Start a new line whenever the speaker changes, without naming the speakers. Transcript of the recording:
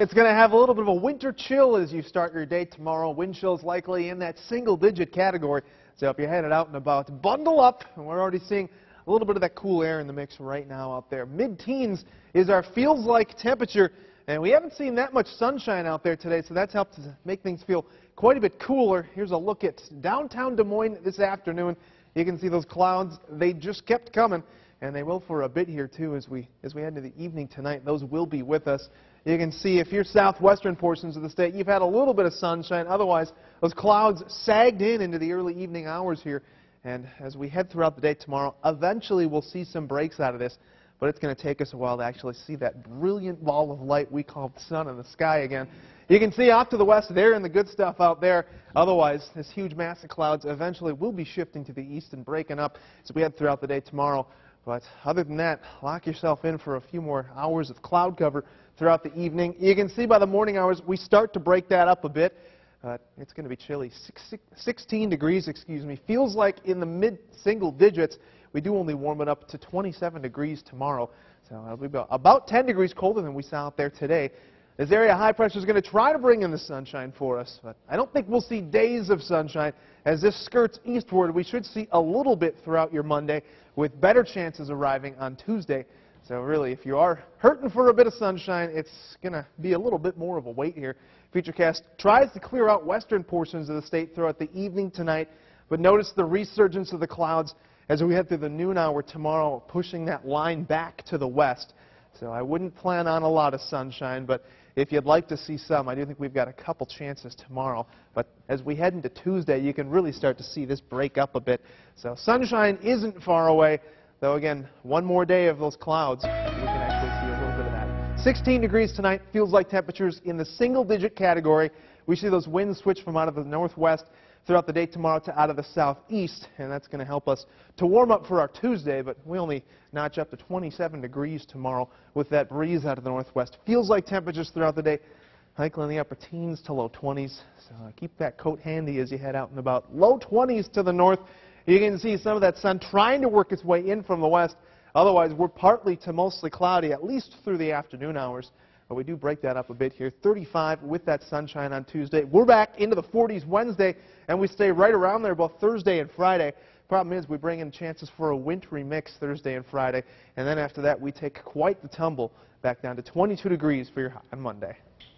It's going to have a little bit of a winter chill as you start your day tomorrow. Wind chills likely in that single digit category. So if you're headed out and about, bundle up. And we're already seeing a little bit of that cool air in the mix right now out there. Mid-teens is our feels like temperature. And we haven't seen that much sunshine out there today, so that's helped to make things feel quite a bit cooler. Here's a look at downtown Des Moines this afternoon. You can see those clouds. They just kept coming, and they will for a bit here, too, as we, as we head into the evening tonight. Those will be with us. You can see if you're southwestern portions of the state, you've had a little bit of sunshine. Otherwise, those clouds sagged in into the early evening hours here. And as we head throughout the day tomorrow, eventually we'll see some breaks out of this. But it's going to take us a while to actually see that brilliant ball of light we call the sun in the sky again. You can see off to the west there and the good stuff out there. Otherwise, this huge mass of clouds eventually will be shifting to the east and breaking up as we head throughout the day tomorrow. But other than that, lock yourself in for a few more hours of cloud cover throughout the evening. You can see by the morning hours, we start to break that up a bit. Uh, it's going to be chilly. Six, 16 degrees, excuse me. Feels like in the mid-single digits. We do only warm it up to 27 degrees tomorrow. So it'll be about 10 degrees colder than we saw out there today. This area of high pressure is going to try to bring in the sunshine for us, but I don't think we'll see days of sunshine. As this skirts eastward, we should see a little bit throughout your Monday, with better chances arriving on Tuesday. So really, if you are hurting for a bit of sunshine, it's going to be a little bit more of a wait here. Futurecast tries to clear out western portions of the state throughout the evening tonight, but notice the resurgence of the clouds as we head through the noon hour tomorrow, pushing that line back to the west. So I wouldn't plan on a lot of sunshine, but if you'd like to see some, I do think we've got a couple chances tomorrow. But as we head into Tuesday, you can really start to see this break up a bit. So sunshine isn't far away, though again, one more day of those clouds, 16 degrees tonight, feels like temperatures in the single-digit category. We see those winds switch from out of the northwest throughout the day tomorrow to out of the southeast, and that's going to help us to warm up for our Tuesday, but we only notch up to 27 degrees tomorrow with that breeze out of the northwest. Feels like temperatures throughout the day likely in the upper teens to low 20s, so uh, keep that coat handy as you head out and about. Low 20s to the north. You can see some of that sun trying to work its way in from the west. Otherwise, we're partly to mostly cloudy, at least through the afternoon hours. But we do break that up a bit here. 35 with that sunshine on Tuesday. We're back into the 40s Wednesday, and we stay right around there both Thursday and Friday. Problem is, we bring in chances for a wintry mix Thursday and Friday, and then after that, we take quite the tumble back down to 22 degrees for your high on Monday.